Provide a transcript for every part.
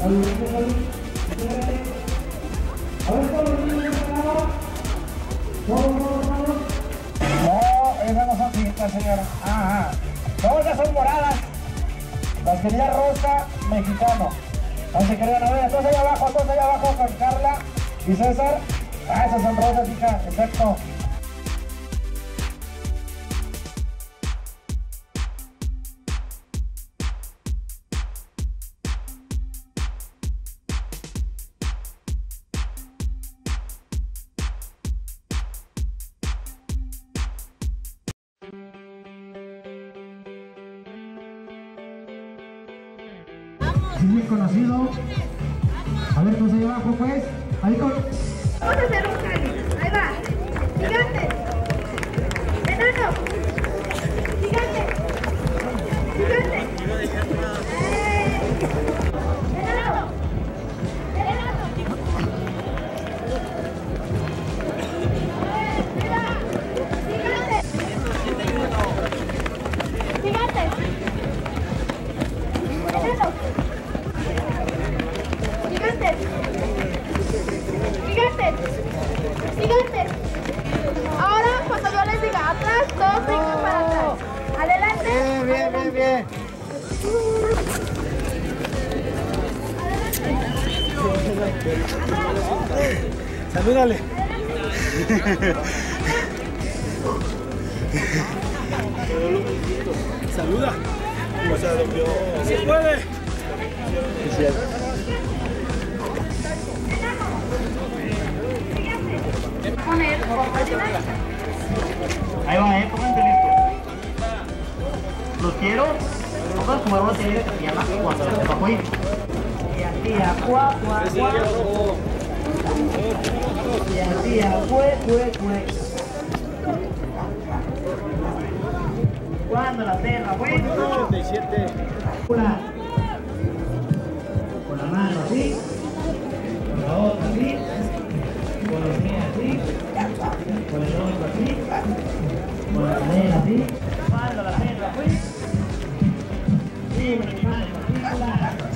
No, esas no son cintas, señora. Ajá. No, esas son moradas. Las quería rosa mexicano. No se ver. Entonces allá abajo, entonces allá abajo con Carla y César. Ah, esas son rosas, hija. Exacto. Bien conocido. A ver, entonces allá abajo, pues. Ahí con... Vamos a hacer un cali. Salúdale. Saluda. Se puede. Ahí va, eh, pónganse listos. Los quiero. Vamos a tomar una serie que se Cuando la sepa fue. Y así, a cuá, cuá, cuá. Y así, a cue, cue, cue. Cuando la perra fue. 87. Una. Con la mano así. Con la otra así. Con los pies así. Con el otro así. Con la cadera así. Cuando la perra fue. La mano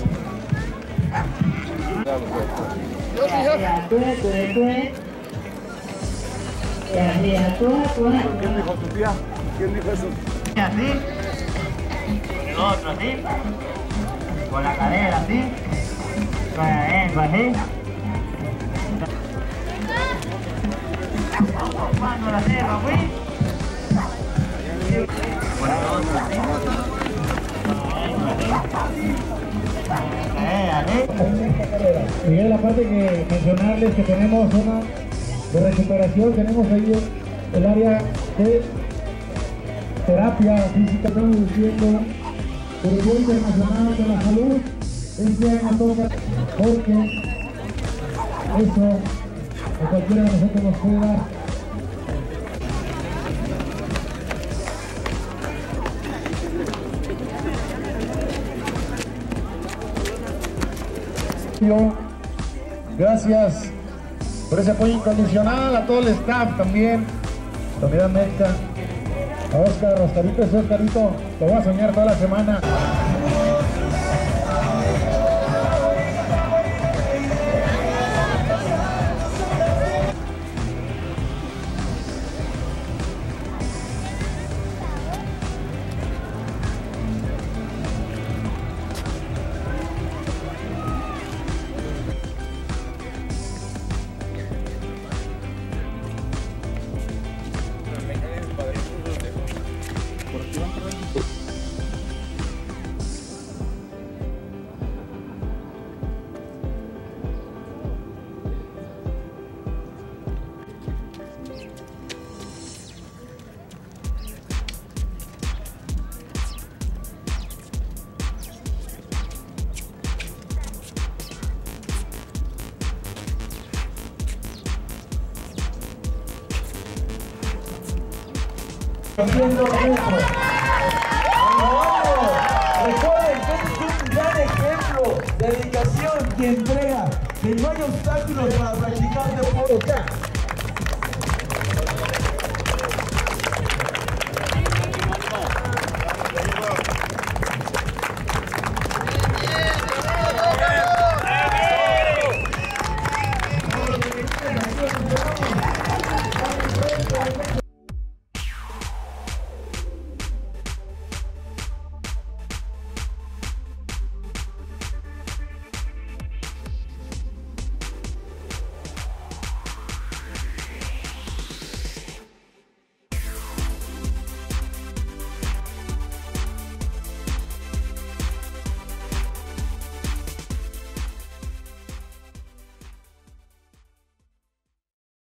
¿Quién dijo tu tía? ¿Quién dijo eso? Así, el otro así, con la cadera así, con la lengua así. Cuando la así. Miguel, aparte que mencionarles que tenemos zona de recuperación, tenemos ahí el área de terapia física, estamos diciendo el Internacional de la Salud, este año toca porque eso a cualquiera de nosotros nos puede dar. Gracias por ese apoyo incondicional a todo el staff también, la unidad médica. A Oscar, Oscarito, ese Oscarito, lo voy a soñar toda la semana. Haciendo eso. Recuerden que este es un gran ejemplo de dedicación y entrega, que no hay obstáculos para practicar deporte.